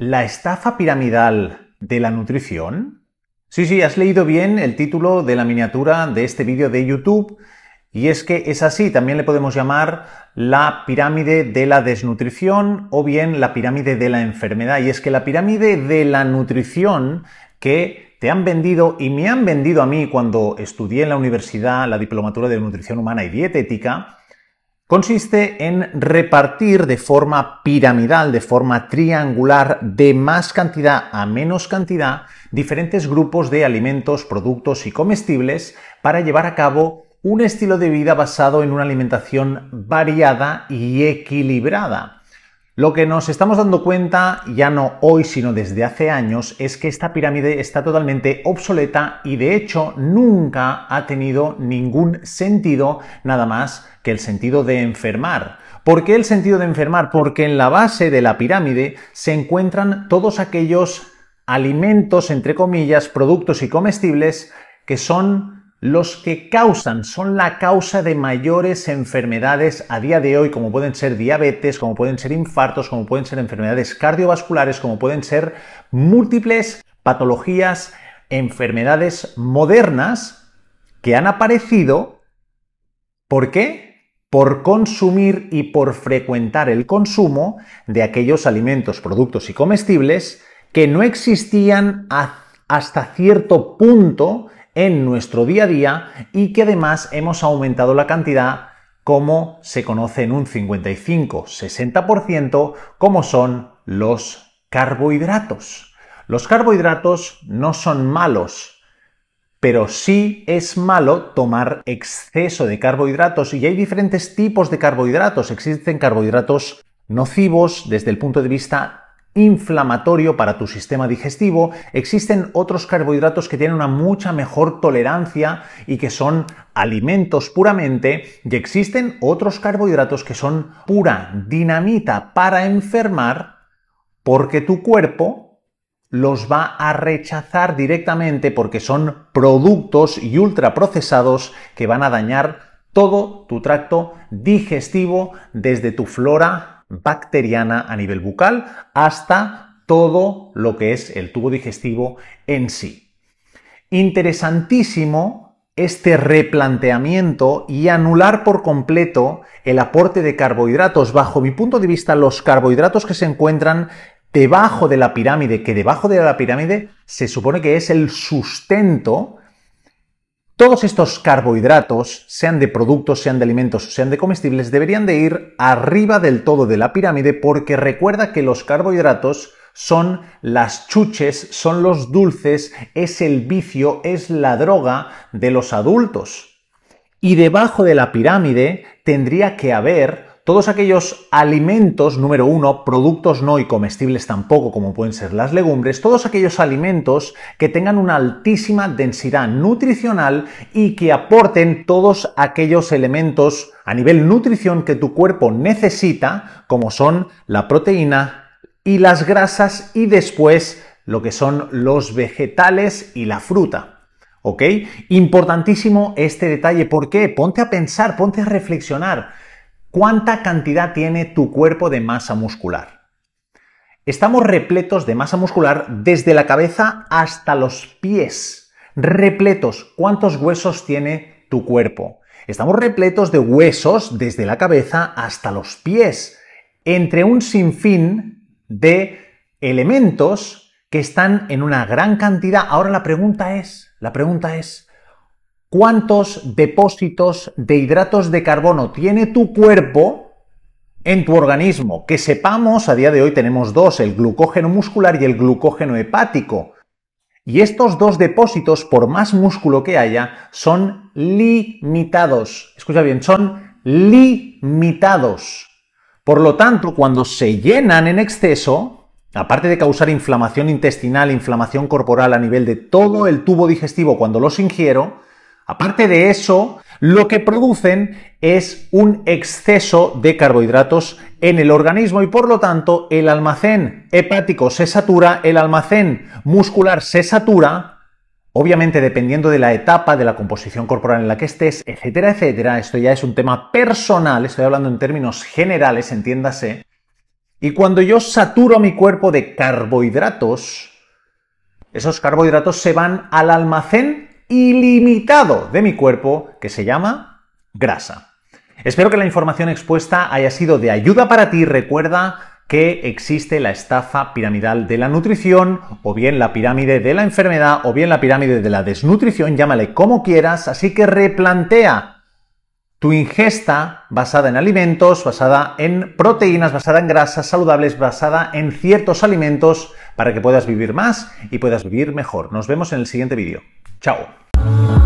¿La estafa piramidal de la nutrición? Sí, sí, has leído bien el título de la miniatura de este vídeo de YouTube y es que es así, también le podemos llamar la pirámide de la desnutrición o bien la pirámide de la enfermedad. Y es que la pirámide de la nutrición que te han vendido y me han vendido a mí cuando estudié en la universidad la diplomatura de nutrición humana y dietética, consiste en repartir de forma piramidal, de forma triangular, de más cantidad a menos cantidad, diferentes grupos de alimentos, productos y comestibles para llevar a cabo un estilo de vida basado en una alimentación variada y equilibrada. Lo que nos estamos dando cuenta, ya no hoy, sino desde hace años, es que esta pirámide está totalmente obsoleta y de hecho nunca ha tenido ningún sentido nada más que el sentido de enfermar. ¿Por qué el sentido de enfermar? Porque en la base de la pirámide se encuentran todos aquellos alimentos, entre comillas, productos y comestibles que son los que causan, son la causa de mayores enfermedades a día de hoy, como pueden ser diabetes, como pueden ser infartos, como pueden ser enfermedades cardiovasculares, como pueden ser múltiples patologías, enfermedades modernas que han aparecido. ¿Por qué? Por consumir y por frecuentar el consumo de aquellos alimentos, productos y comestibles que no existían hasta cierto punto en nuestro día a día y que además hemos aumentado la cantidad como se conoce en un 55-60%, como son los carbohidratos. Los carbohidratos no son malos, pero sí es malo tomar exceso de carbohidratos y hay diferentes tipos de carbohidratos. Existen carbohidratos nocivos desde el punto de vista inflamatorio para tu sistema digestivo, existen otros carbohidratos que tienen una mucha mejor tolerancia y que son alimentos puramente, y existen otros carbohidratos que son pura dinamita para enfermar porque tu cuerpo los va a rechazar directamente porque son productos y ultraprocesados que van a dañar todo tu tracto digestivo desde tu flora bacteriana a nivel bucal hasta todo lo que es el tubo digestivo en sí. Interesantísimo este replanteamiento y anular por completo el aporte de carbohidratos. Bajo mi punto de vista, los carbohidratos que se encuentran debajo de la pirámide, que debajo de la pirámide se supone que es el sustento todos estos carbohidratos, sean de productos, sean de alimentos, sean de comestibles, deberían de ir arriba del todo de la pirámide porque recuerda que los carbohidratos son las chuches, son los dulces, es el vicio, es la droga de los adultos. Y debajo de la pirámide tendría que haber todos aquellos alimentos, número uno, productos no y comestibles tampoco, como pueden ser las legumbres, todos aquellos alimentos que tengan una altísima densidad nutricional y que aporten todos aquellos elementos a nivel nutrición que tu cuerpo necesita, como son la proteína y las grasas y después lo que son los vegetales y la fruta. ¿Ok? Importantísimo este detalle. ¿Por qué? Ponte a pensar, ponte a reflexionar. ¿Cuánta cantidad tiene tu cuerpo de masa muscular? Estamos repletos de masa muscular desde la cabeza hasta los pies. Repletos. ¿Cuántos huesos tiene tu cuerpo? Estamos repletos de huesos desde la cabeza hasta los pies. Entre un sinfín de elementos que están en una gran cantidad. Ahora la pregunta es, la pregunta es, cuántos depósitos de hidratos de carbono tiene tu cuerpo en tu organismo. Que sepamos, a día de hoy tenemos dos, el glucógeno muscular y el glucógeno hepático. Y estos dos depósitos, por más músculo que haya, son limitados. Escucha bien, son limitados. Por lo tanto, cuando se llenan en exceso, aparte de causar inflamación intestinal, inflamación corporal a nivel de todo el tubo digestivo cuando los ingiero, Aparte de eso, lo que producen es un exceso de carbohidratos en el organismo y por lo tanto el almacén hepático se satura, el almacén muscular se satura, obviamente dependiendo de la etapa, de la composición corporal en la que estés, etcétera, etcétera. Esto ya es un tema personal, estoy hablando en términos generales, entiéndase. Y cuando yo saturo mi cuerpo de carbohidratos, esos carbohidratos se van al almacén ilimitado de mi cuerpo que se llama grasa. Espero que la información expuesta haya sido de ayuda para ti. Recuerda que existe la estafa piramidal de la nutrición, o bien la pirámide de la enfermedad, o bien la pirámide de la desnutrición, llámale como quieras, así que replantea tu ingesta basada en alimentos, basada en proteínas, basada en grasas saludables, basada en ciertos alimentos para que puedas vivir más y puedas vivir mejor. Nos vemos en el siguiente vídeo. Ciao!